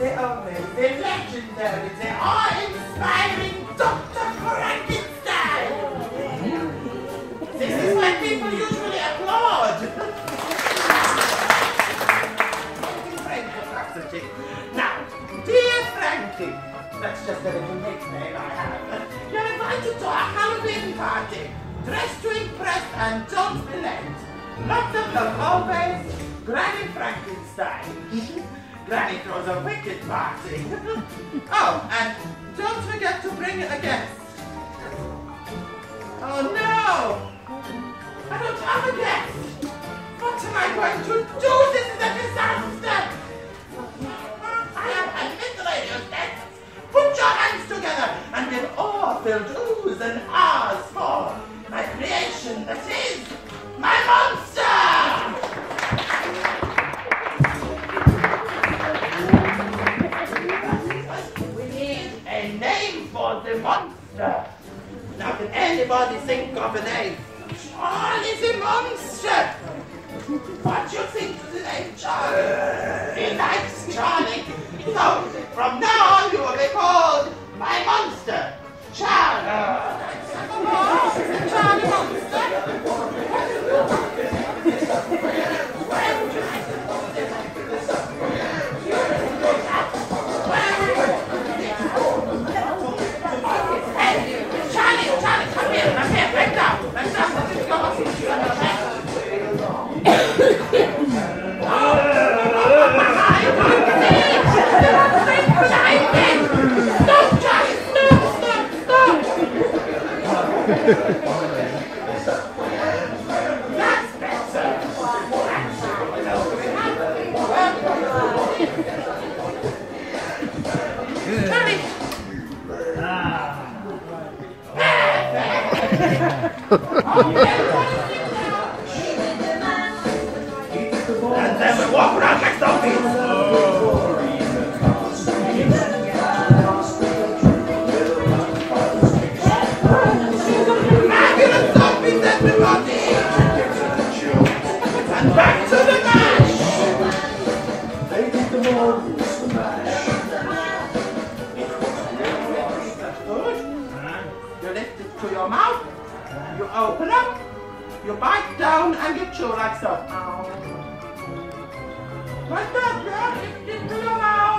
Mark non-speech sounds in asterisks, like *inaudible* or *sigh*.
legendary, they awe-inspiring Dr. Frankenstein! This is why people usually applaud. Now, dear Frankie, that's just a little nickname I have. You're invited to a Halloween party. Dress to impress and don't late. Lots of love always. Granny Frankenstein. Granny throws a wicked party. *laughs* oh, and don't forget to bring a guest. Oh no! I don't have a guest! What am I going to do? This is a disaster! I have administrators next! Put your hands together and give all filled oohs and ahs for the monster. Now, can anybody think of a name? Charlie's a monster. What do you think of the name Charlie? He likes Charlie. So, from now on, you will be called my monster, Charlie. Charlie Monster. And then we walk around like zombies. Back to the mash! Good. You lift it to your mouth. You open up. You bite down and you chew like so. Like that, yeah. Lift it to your mouth.